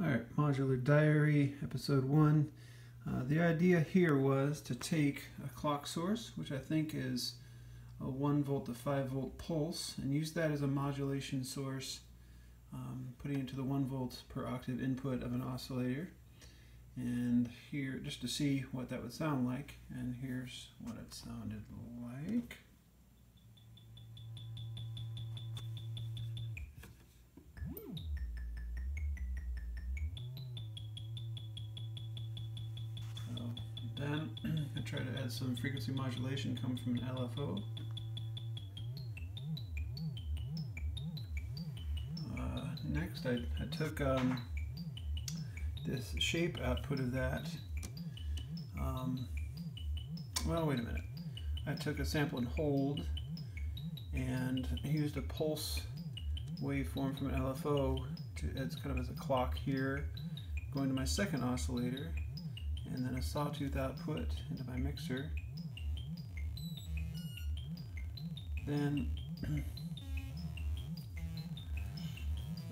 Alright, Modular Diary, Episode 1. Uh, the idea here was to take a clock source, which I think is a 1 volt to 5 volt pulse, and use that as a modulation source, um, putting it to the 1 volt per octave input of an oscillator. And here, just to see what that would sound like, and here's what it sounded like. Then I try to add some frequency modulation coming from an LFO. Uh, next I, I took um, this shape output of that. Um, well, wait a minute. I took a sample and hold and used a pulse waveform from an LFO to, it's kind of as a clock here going to my second oscillator and then a sawtooth output into my mixer. Then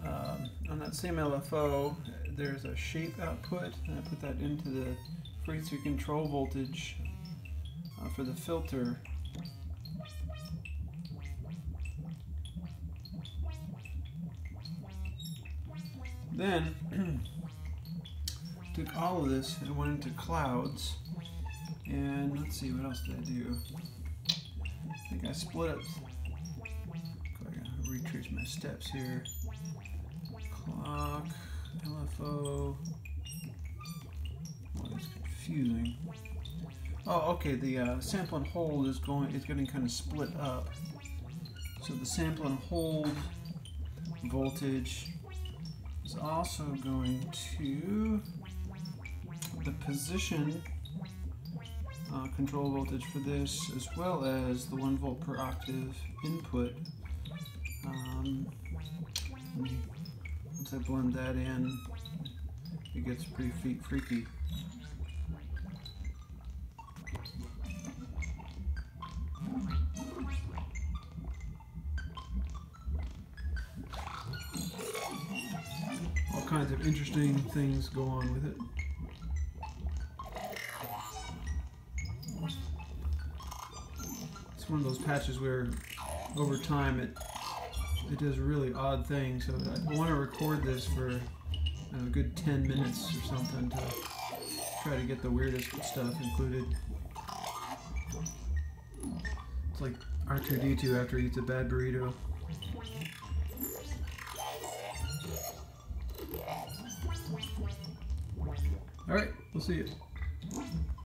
um, on that same LFO, there's a shape output, and I put that into the frequency control voltage uh, for the filter. Then took all of this and went into Clouds. And let's see, what else did I do? I think I split up. I gotta retrace my steps here. Clock, LFO. Oh, that's confusing. Oh, okay. The uh, sample and hold is going. It's getting kind of split up. So the sample and hold voltage is also going to position uh, control voltage for this as well as the 1 volt per octave input. Um, once I blend that in, it gets pretty freaky. All kinds of interesting things go on with it. One of those patches where over time it it does really odd things. So I want to record this for a good 10 minutes or something to try to get the weirdest stuff included. It's like R2-D2 after he eats a bad burrito. Alright, we'll see you.